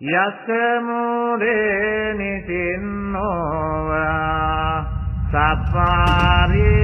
යස්ස මූරේ නිසින්නෝවා සප්පාරි විජයං